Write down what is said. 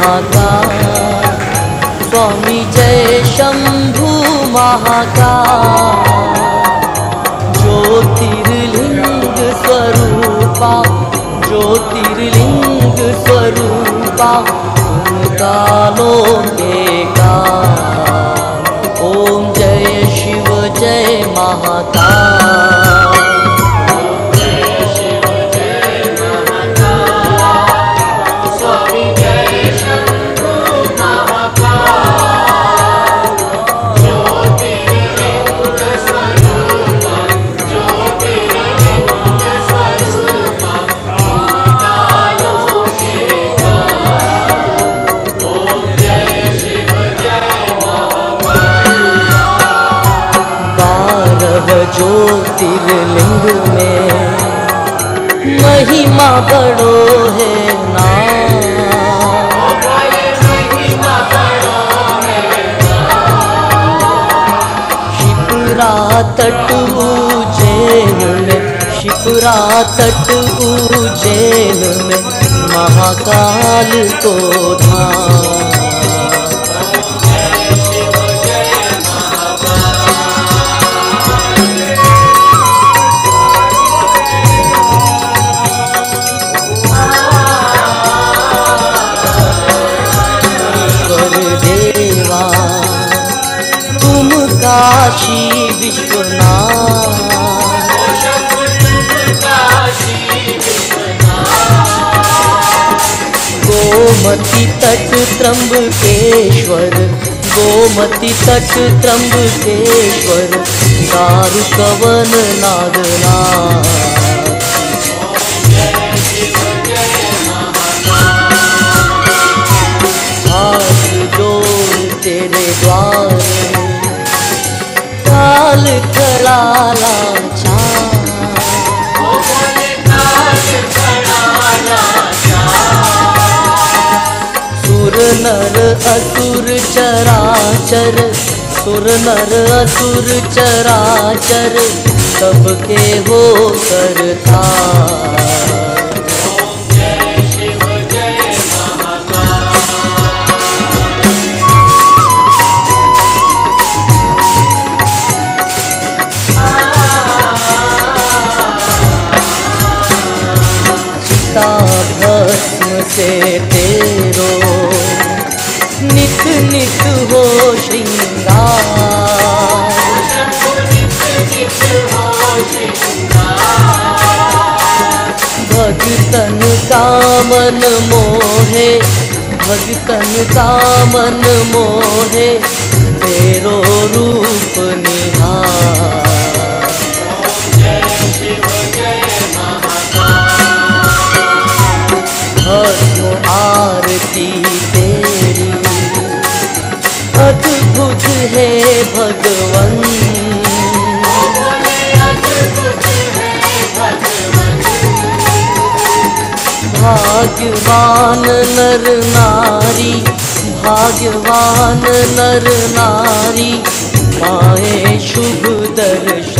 महाकाल स्वामी जय शंभु महाकाल। ज्योतिर्लिंग स्वरूपा ज्योतिर्लिंग स्वरूपा कालों ज्योतिर्लिंग में। महिमा बड़ो है ना शिपुरा तट उज्जैन में, शिपुरा तट उज्जैन में महाकाल को धाम। गोमती तट त्रंबकेश्वर गोमती तट त्रंबकेश्वर दारु कवन नागनाथ हाथ जोड़ तेरे द्वार काल कराला असुर चराचर सुर नर असुर चराचर सबके हो करता। से तेरो नित नित हो श्रृंगार। भगतन का मोहे भगतन का मोहे तेरो रूप निहार। आरती अद्भुत है भगवन। भाग्यवान नर नारी भाग्यवान नर नारी पाए शुभ दर्शन।